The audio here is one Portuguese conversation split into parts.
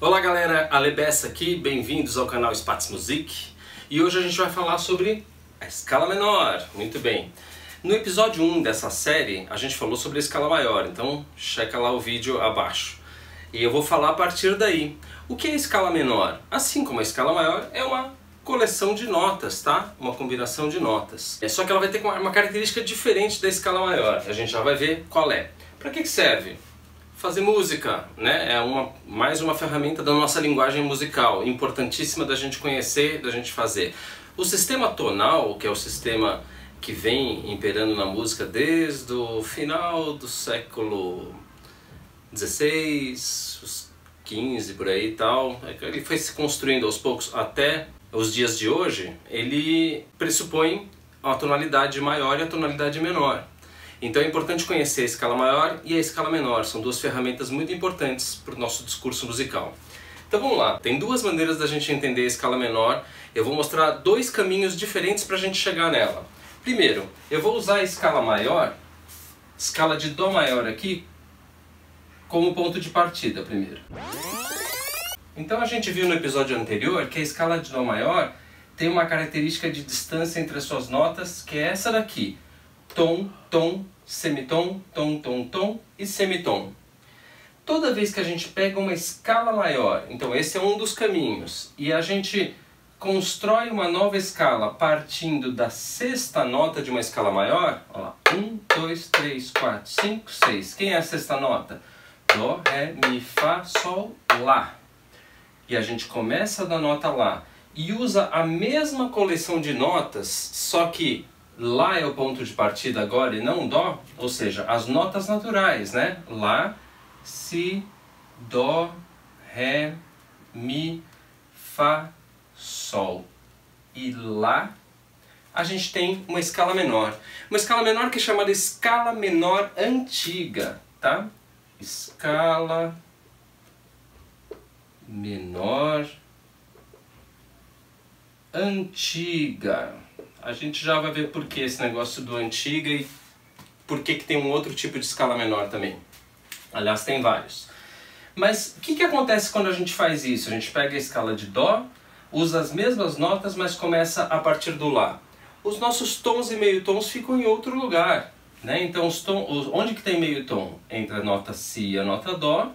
Olá galera, Alebessa aqui, bem-vindos ao canal Spatz Music e hoje a gente vai falar sobre a escala menor, muito bem. No episódio 1 dessa série a gente falou sobre a escala maior, então checa lá o vídeo abaixo. E eu vou falar a partir daí. O que é escala menor? Assim como a escala maior, é uma coleção de notas, tá? Uma combinação de notas. É só que ela vai ter uma característica diferente da escala maior. A gente já vai ver qual é. Para que serve? Fazer música, né? É uma, mais uma ferramenta da nossa linguagem musical, importantíssima da gente conhecer, da gente fazer. O sistema tonal, que é o sistema que vem imperando na música desde o final do século XVI, os 15 por aí e tal, é ele foi se construindo aos poucos até os dias de hoje, ele pressupõe a tonalidade maior e a tonalidade menor. Então é importante conhecer a escala maior e a escala menor, são duas ferramentas muito importantes para o nosso discurso musical. Então vamos lá, tem duas maneiras da gente entender a escala menor, eu vou mostrar dois caminhos diferentes para a gente chegar nela. Primeiro, eu vou usar a escala maior, escala de Dó maior aqui, como ponto de partida primeiro. Então a gente viu no episódio anterior que a escala de Dó maior tem uma característica de distância entre as suas notas, que é essa daqui. Tom, tom, semitom, tom, tom, tom e semitom. Toda vez que a gente pega uma escala maior, então esse é um dos caminhos, e a gente constrói uma nova escala partindo da sexta nota de uma escala maior, ó lá, 1, 2, 3, 4, 5, 6. Quem é a sexta nota? Dó, Ré, Mi, Fá, Sol, Lá e a gente começa da nota Lá e usa a mesma coleção de notas, só que Lá é o ponto de partida agora e não Dó, ou seja, as notas naturais, né? Lá, Si, Dó, Ré, Mi, Fá, Sol. E Lá a gente tem uma escala menor. Uma escala menor que é chamada escala menor antiga, tá? Escala menor antiga. A gente já vai ver por que esse negócio do antiga e por que, que tem um outro tipo de escala menor também. Aliás, tem vários. Mas o que, que acontece quando a gente faz isso? A gente pega a escala de Dó, usa as mesmas notas, mas começa a partir do Lá. Os nossos tons e meio tons ficam em outro lugar. Né? Então, os tons, onde que tem meio tom? Entre a nota Si e a nota Dó,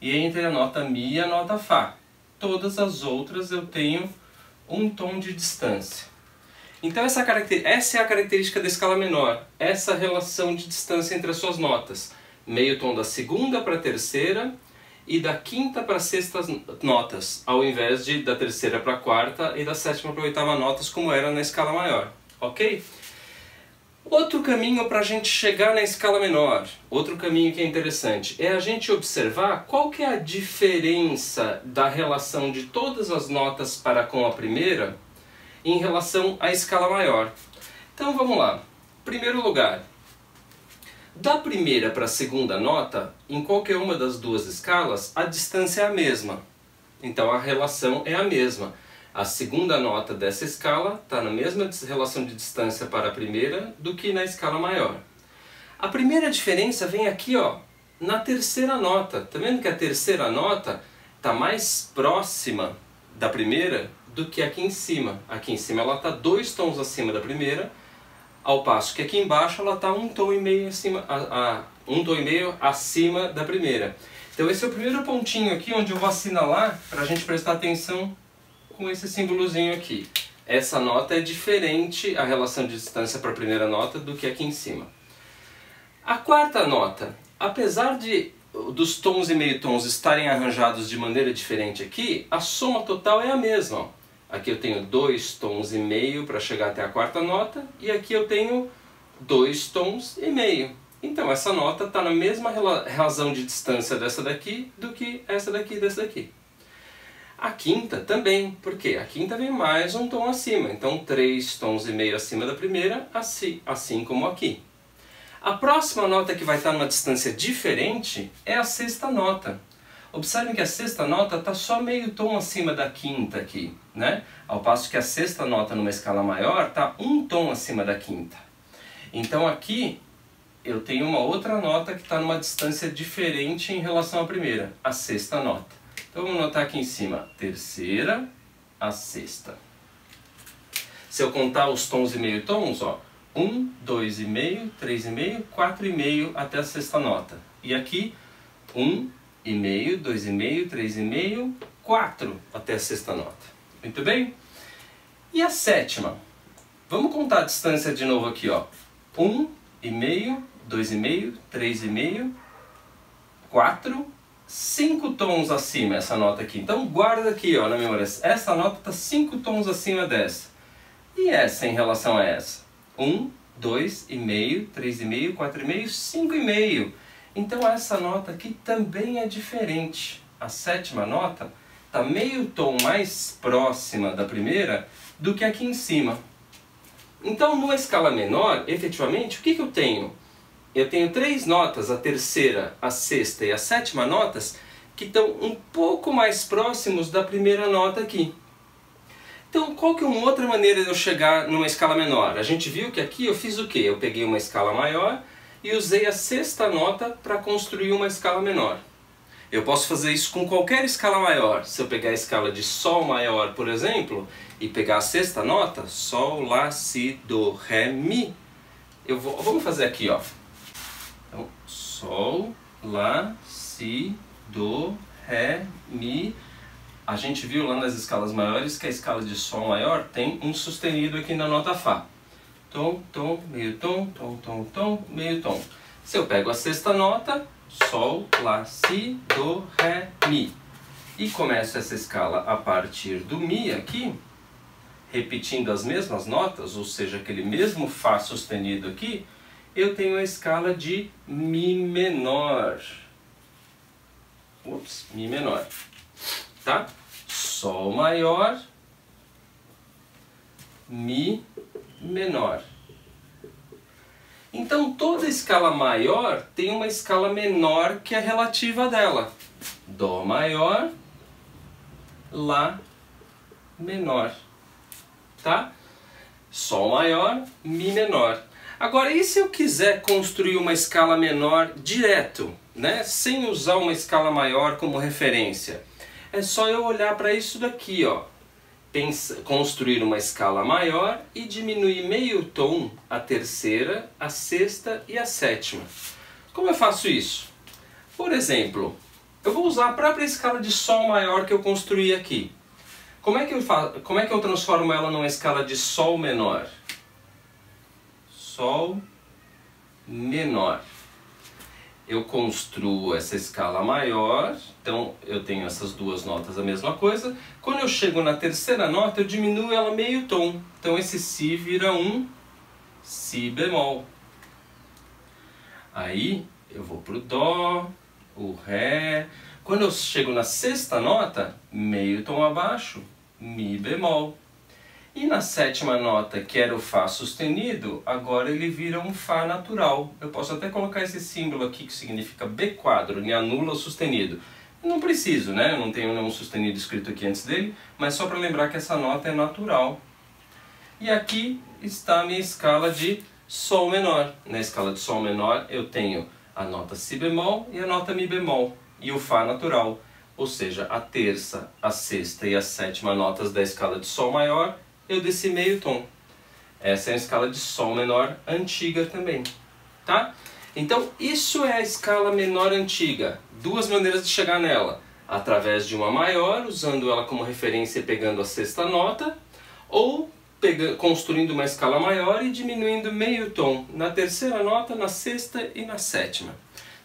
e entre a nota Mi e a nota Fá. Todas as outras eu tenho um tom de distância. Então essa, essa é a característica da escala menor, essa relação de distância entre as suas notas. Meio tom da segunda para a terceira e da quinta para a sexta notas, ao invés de da terceira para a quarta e da sétima para a oitava notas, como era na escala maior. Ok? Outro caminho para a gente chegar na escala menor, outro caminho que é interessante, é a gente observar qual que é a diferença da relação de todas as notas para com a primeira em relação à escala maior. Então vamos lá. Primeiro lugar, da primeira para a segunda nota, em qualquer uma das duas escalas, a distância é a mesma. Então a relação é a mesma. A segunda nota dessa escala está na mesma relação de distância para a primeira do que na escala maior. A primeira diferença vem aqui, ó, na terceira nota. Tá vendo que a terceira nota está mais próxima da primeira do que aqui em cima. Aqui em cima ela está dois tons acima da primeira, ao passo que aqui embaixo ela está um tom e meio acima, a, a, um tom e meio acima da primeira. Então esse é o primeiro pontinho aqui onde eu vou assinalar para a gente prestar atenção com esse símbolozinho aqui. Essa nota é diferente, a relação de distância para a primeira nota, do que aqui em cima. A quarta nota, apesar de dos tons e meio tons estarem arranjados de maneira diferente aqui, a soma total é a mesma. Aqui eu tenho dois tons e meio para chegar até a quarta nota, e aqui eu tenho dois tons e meio. Então essa nota está na mesma razão de distância dessa daqui do que essa daqui e dessa daqui. A quinta também, porque a quinta vem mais um tom acima, então três tons e meio acima da primeira, assim, assim como aqui. A próxima nota que vai estar numa distância diferente é a sexta nota. Observem que a sexta nota está só meio tom acima da quinta aqui, né? Ao passo que a sexta nota numa escala maior está um tom acima da quinta. Então aqui eu tenho uma outra nota que está numa distância diferente em relação à primeira, a sexta nota. Então vamos anotar aqui em cima, terceira a sexta. Se eu contar os tons e meio tons, ó, um, dois e meio, três e meio, quatro e meio até a sexta nota. E aqui, um e meio, dois e meio, três e meio, quatro até a sexta nota. Muito bem? E a sétima? Vamos contar a distância de novo aqui, ó. Um e meio, dois e meio, três e meio, quatro, cinco tons acima essa nota aqui. Então guarda aqui, ó, na memória. Essa nota está cinco tons acima dessa. E essa em relação a essa? Um, dois e meio, três e meio, quatro e meio, cinco e meio. Então essa nota aqui também é diferente. A sétima nota está meio tom mais próxima da primeira do que aqui em cima. Então, numa escala menor, efetivamente, o que, que eu tenho? Eu tenho três notas, a terceira, a sexta e a sétima notas, que estão um pouco mais próximos da primeira nota aqui. Então, qual que é uma outra maneira de eu chegar numa escala menor? A gente viu que aqui eu fiz o quê? Eu peguei uma escala maior e usei a sexta nota para construir uma escala menor. Eu posso fazer isso com qualquer escala maior. Se eu pegar a escala de Sol maior, por exemplo, e pegar a sexta nota, Sol, Lá, Si, Do, Ré, Mi, eu vou, vamos fazer aqui, ó. Então, Sol, Lá, Si, Do, Ré, Mi. A gente viu lá nas escalas maiores que a escala de Sol maior tem um sustenido aqui na nota Fá. Tom, tom, meio tom, tom, tom, tom, meio tom. Se eu pego a sexta nota, Sol, Lá, Si, Do, Ré, Mi. E começo essa escala a partir do Mi aqui, repetindo as mesmas notas, ou seja, aquele mesmo Fá sustenido aqui, eu tenho a escala de Mi menor. Ups, Mi menor. Tá? Sol maior, Mi. Então toda escala maior tem uma escala menor que é relativa dela. Dó maior, Lá menor. Tá? Sol maior, Mi menor. Agora, e se eu quiser construir uma escala menor direto, né? sem usar uma escala maior como referência? É só eu olhar para isso daqui, ó pensa, construir uma escala maior e diminuir meio tom a terceira, a sexta e a sétima. Como eu faço isso? Por exemplo, eu vou usar a própria escala de Sol maior que eu construí aqui. Como é que eu, faço, como é que eu transformo ela numa escala de Sol menor? Sol menor eu construo essa escala maior, então eu tenho essas duas notas a mesma coisa. Quando eu chego na terceira nota, eu diminuo ela meio tom. Então esse Si vira um Si bemol. Aí eu vou pro Dó, o Ré. Quando eu chego na sexta nota, meio tom abaixo, Mi bemol. E na sétima nota, que era o Fá sustenido, agora ele vira um Fá natural. Eu posso até colocar esse símbolo aqui que significa B quadro, me anula o sustenido. Não preciso, né? Eu não tenho nenhum sustenido escrito aqui antes dele, mas só para lembrar que essa nota é natural. E aqui está a minha escala de Sol menor. Na escala de Sol menor eu tenho a nota Si bemol e a nota Mi bemol, e o Fá natural. Ou seja, a terça, a sexta e a sétima notas da escala de Sol maior eu desci meio tom. Essa é a escala de Sol menor antiga também, tá? Então, isso é a escala menor antiga. Duas maneiras de chegar nela. Através de uma maior, usando ela como referência e pegando a sexta nota, ou pegando, construindo uma escala maior e diminuindo meio tom na terceira nota, na sexta e na sétima.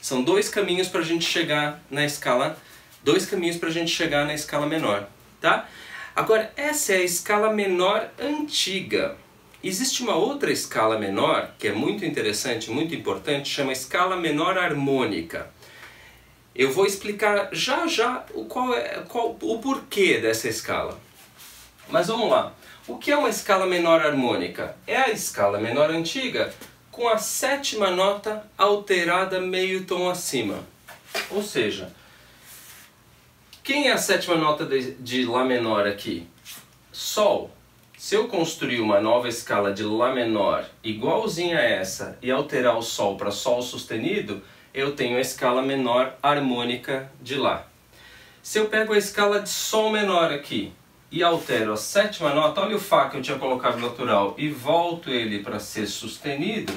São dois caminhos para a gente chegar na escala, dois caminhos para a gente chegar na escala menor, tá? Agora, essa é a escala menor antiga. Existe uma outra escala menor que é muito interessante, muito importante, chama escala menor harmônica. Eu vou explicar já já o, qual é, qual, o porquê dessa escala. Mas vamos lá. O que é uma escala menor harmônica? É a escala menor antiga com a sétima nota alterada meio tom acima. Ou seja, quem é a sétima nota de, de Lá menor aqui? Sol. Se eu construir uma nova escala de Lá menor igualzinha a essa e alterar o Sol para Sol sustenido, eu tenho a escala menor harmônica de Lá. Se eu pego a escala de Sol menor aqui e altero a sétima nota, olha o Fá que eu tinha colocado natural, e volto ele para ser sustenido,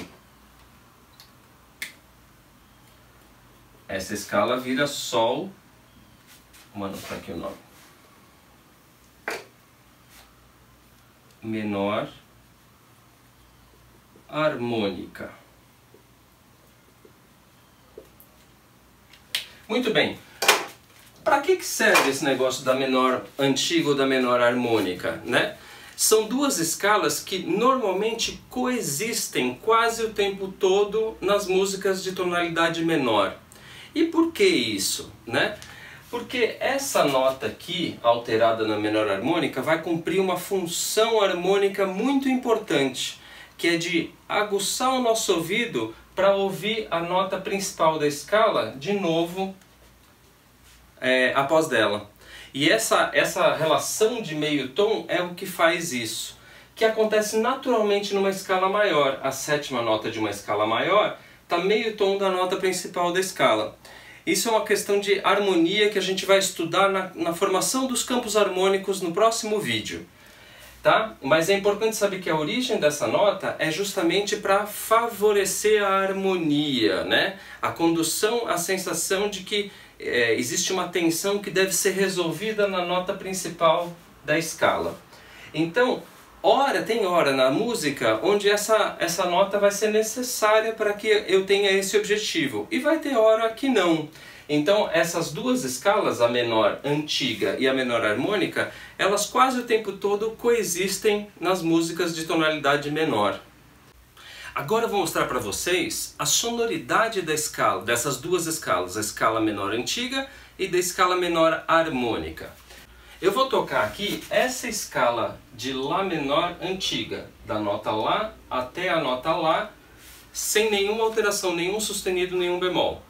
essa escala vira Sol, vamos anotar aqui o nome, menor harmônica. Muito bem. Para que, que serve esse negócio da menor antiga ou da menor harmônica, né? São duas escalas que normalmente coexistem quase o tempo todo nas músicas de tonalidade menor. E por que isso, né? Porque essa nota aqui, alterada na menor harmônica, vai cumprir uma função harmônica muito importante, que é de aguçar o nosso ouvido para ouvir a nota principal da escala de novo é, após dela. E essa, essa relação de meio tom é o que faz isso, que acontece naturalmente numa escala maior. A sétima nota de uma escala maior está meio tom da nota principal da escala. Isso é uma questão de harmonia que a gente vai estudar na, na formação dos campos harmônicos no próximo vídeo. Tá? Mas é importante saber que a origem dessa nota é justamente para favorecer a harmonia, né? a condução, a sensação de que é, existe uma tensão que deve ser resolvida na nota principal da escala. Então, hora tem hora na música onde essa, essa nota vai ser necessária para que eu tenha esse objetivo, e vai ter hora que não. Então, essas duas escalas, a menor antiga e a menor harmônica, elas quase o tempo todo coexistem nas músicas de tonalidade menor. Agora eu vou mostrar para vocês a sonoridade da escala, dessas duas escalas, a escala menor antiga e da escala menor harmônica. Eu vou tocar aqui essa escala de Lá menor antiga, da nota Lá até a nota Lá, sem nenhuma alteração, nenhum sustenido, nenhum bemol.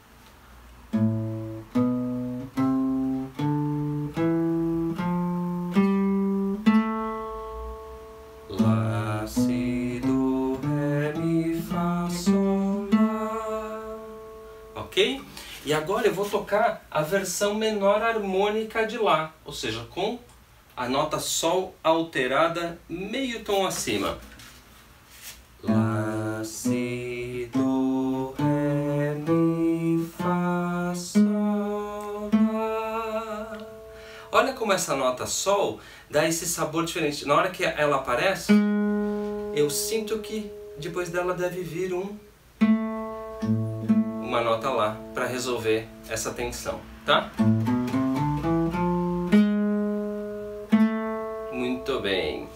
Vou tocar a versão menor harmônica de Lá, ou seja, com a nota Sol alterada meio tom acima. Lá, Si, Do, Ré, Mi, Fá, Sol, Lá. Olha como essa nota Sol dá esse sabor diferente. Na hora que ela aparece, eu sinto que depois dela deve vir um uma nota lá para resolver essa tensão, tá? Muito bem.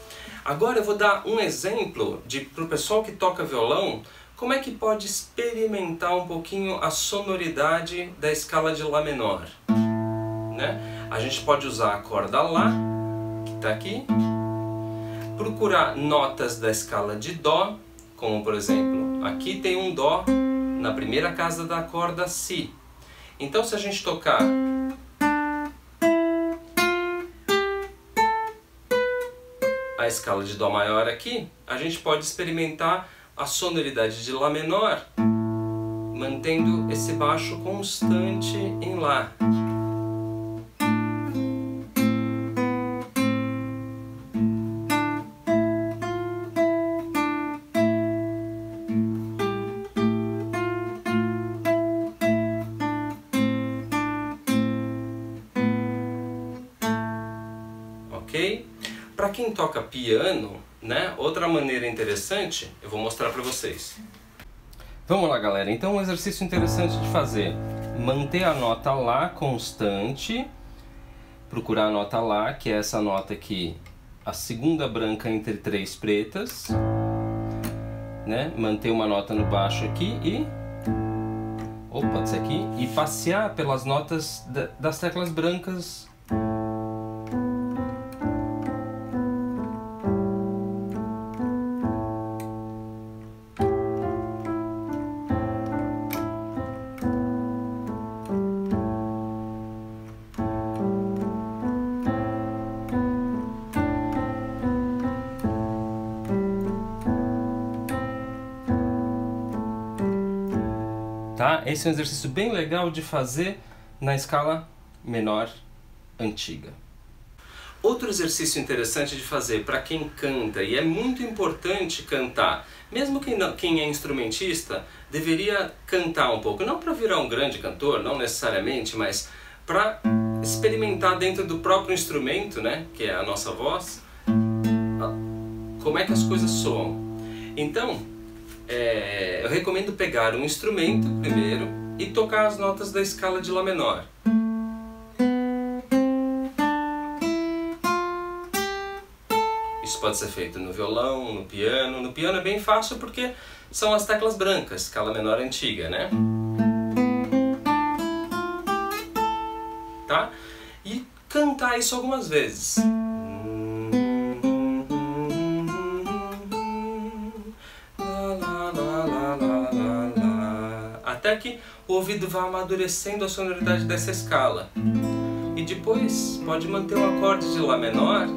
Agora eu vou dar um exemplo de para o pessoal que toca violão, como é que pode experimentar um pouquinho a sonoridade da escala de Lá menor. Né? A gente pode usar a corda Lá, que está aqui, procurar notas da escala de Dó, como por exemplo, aqui tem um Dó na primeira casa da corda Si. Então se a gente tocar a escala de Dó maior aqui, a gente pode experimentar a sonoridade de Lá menor, mantendo esse baixo constante em Lá. Para quem toca piano, né, outra maneira interessante, eu vou mostrar para vocês. Vamos lá, galera. Então, um exercício interessante de fazer. Manter a nota Lá constante, procurar a nota Lá, que é essa nota aqui, a segunda branca entre três pretas, né? Manter uma nota no baixo aqui e opa, isso aqui e passear pelas notas das teclas brancas tá? Esse é um exercício bem legal de fazer na escala menor antiga. Outro exercício interessante de fazer para quem canta, e é muito importante cantar, mesmo quem, não, quem é instrumentista, deveria cantar um pouco, não para virar um grande cantor, não necessariamente, mas para experimentar dentro do próprio instrumento, né, que é a nossa voz, como é que as coisas soam. Então, é, eu recomendo pegar um instrumento primeiro e tocar as notas da escala de Lá menor. Isso pode ser feito no violão, no piano. No piano é bem fácil porque são as teclas brancas, escala menor antiga, né? Tá? E cantar isso algumas vezes. Que o ouvido vá amadurecendo a sonoridade dessa escala. E depois pode manter o acorde de Lá menor.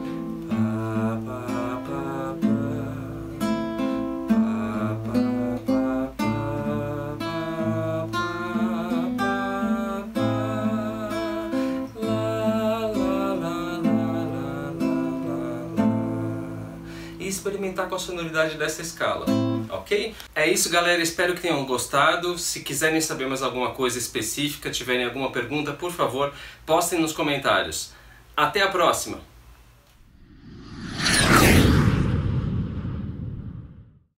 Experimentar com a sonoridade dessa escala, ok? É isso galera, espero que tenham gostado. Se quiserem saber mais alguma coisa específica, tiverem alguma pergunta, por favor, postem nos comentários. Até a próxima!